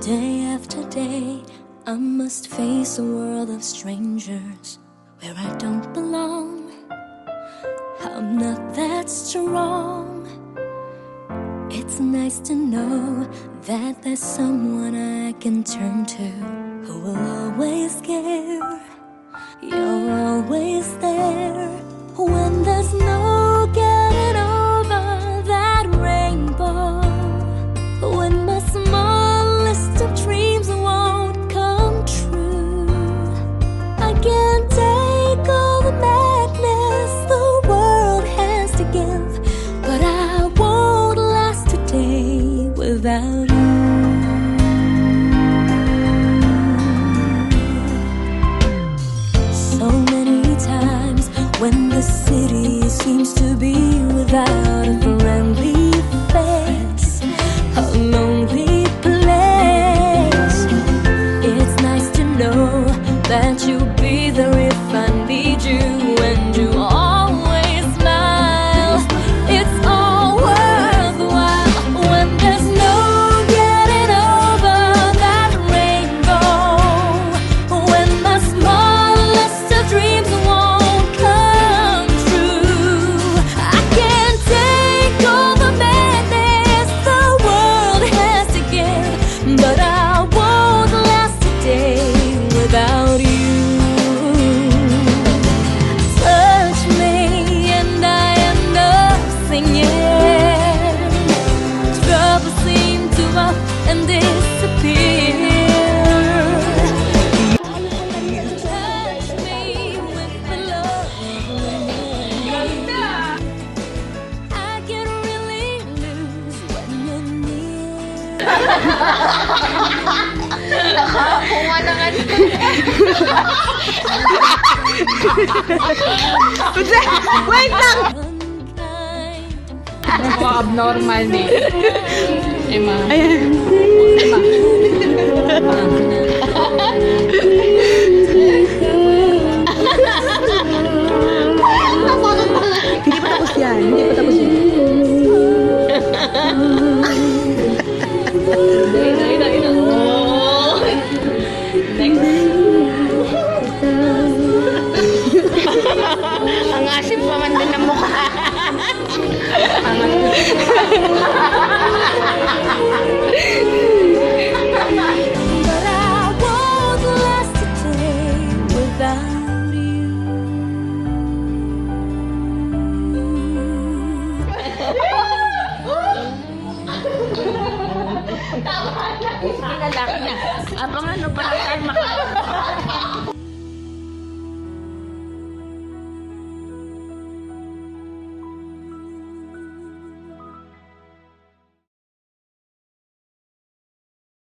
Day after day, I must face a world of strangers where I don't belong. I'm not that strong. It's nice to know that there's someone I can turn to who will always give. beauty seems to be without a friendly face. Nakakuha na nga Wait lang! Mga abnormal na eh. Emma. Ayan. đi đi đi Sige, lalaki na. Abang ano ba lang tayo makakalala?